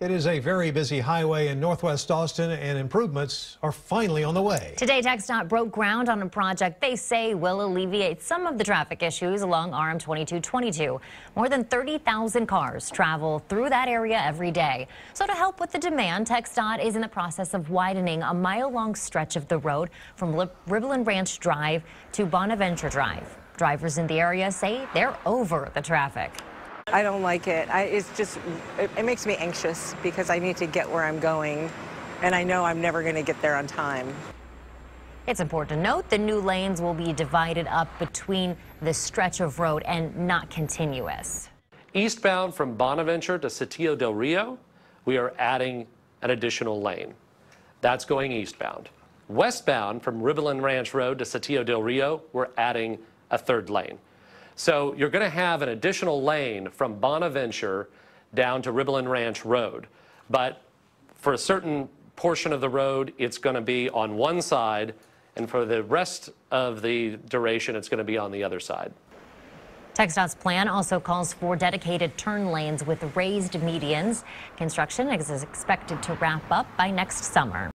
It is a very busy highway in northwest Austin, and improvements are finally on the way. Today, TxDOT broke ground on a project they say will alleviate some of the traffic issues along RM 2222. More than 30,000 cars travel through that area every day. So to help with the demand, TxDOT is in the process of widening a mile-long stretch of the road from Ribelin Ranch Drive to Bonaventure Drive. Drivers in the area say they're over the traffic. I don't like it. I, it's just, it, it makes me anxious because I need to get where I'm going, and I know I'm never going to get there on time. It's important to note the new lanes will be divided up between the stretch of road and not continuous. Eastbound from Bonaventure to Saltillo del Rio, we are adding an additional lane. That's going eastbound. Westbound from Ribelin Ranch Road to Saltillo del Rio, we're adding a third lane. So you're going to have an additional lane from Bonaventure down to Ribelin Ranch Road. But for a certain portion of the road, it's going to be on one side, and for the rest of the duration, it's going to be on the other side. TxDOT's plan also calls for dedicated turn lanes with raised medians. Construction is expected to wrap up by next summer.